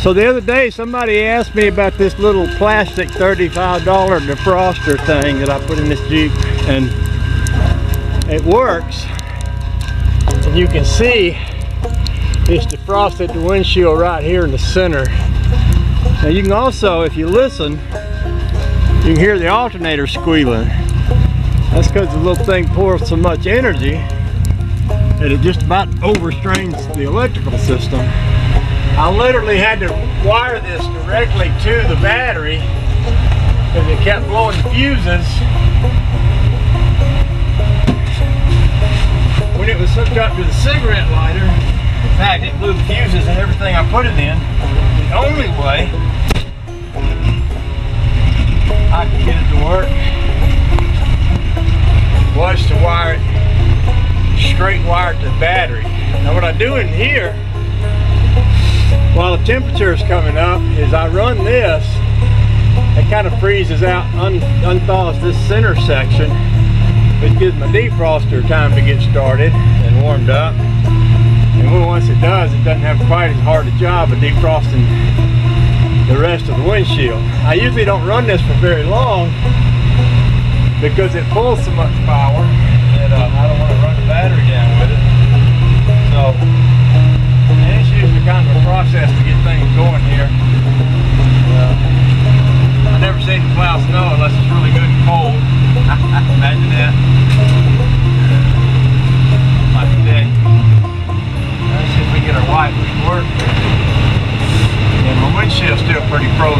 So the other day somebody asked me about this little plastic $35 defroster thing that I put in this Jeep and it works. And you can see it's defrosted the windshield right here in the center. Now you can also, if you listen, you can hear the alternator squealing. That's because the little thing pours so much energy that it just about overstrains the electrical system. I literally had to wire this directly to the battery because it kept blowing fuses. When it was hooked up to the cigarette lighter, in fact, it blew the fuses and everything I put it in. The only way I could get it to work was to wire it straight wire to the battery. Now what I do in here while the temperature is coming up is I run this it kind of freezes out un unthaws this center section. Which gives my defroster time to get started and warmed up. And once it does it doesn't have quite as hard a job of defrosting the rest of the windshield. I usually don't run this for very long because it pulls so much power that uh, I don't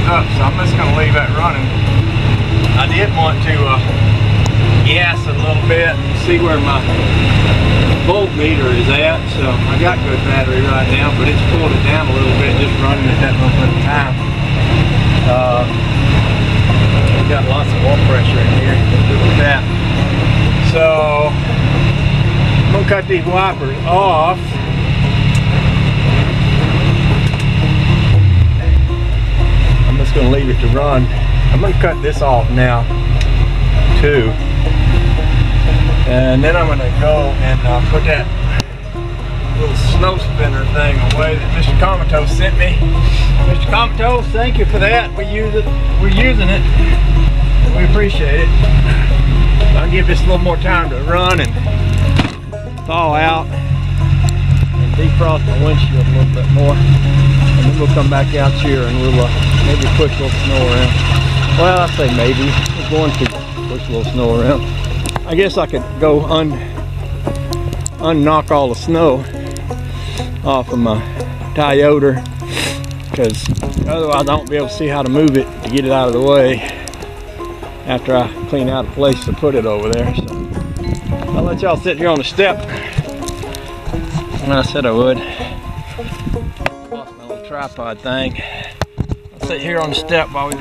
up, so I'm just going to leave that running. I did want to uh, gas a little bit and see where my voltmeter is at, so I got good battery right now, but it's pulled it down a little bit just running at that little bit of time. Uh, got lots of oil pressure in here, good with that. So, I'm gonna cut these wipers off. Leave it to run. I'm gonna cut this off now, too. And then I'm to go and uh, put that little snow spinner thing away that Mr. Comatose sent me. Mr. Comatose, thank you for that. We use it. We're using it. We appreciate it. I'll give this a little more time to run and thaw out and defrost my windshield a little bit more. And we'll come back out here and we'll uh, maybe push a little snow around. Well, I say maybe. We're going to push a little snow around. I guess I could go un unknock all the snow off of my Toyota because otherwise I won't be able to see how to move it to get it out of the way after I clean out a place to put it over there. So I'll let y'all sit here on the step. And I said I would. Tripod thing. I'll sit here on the step while we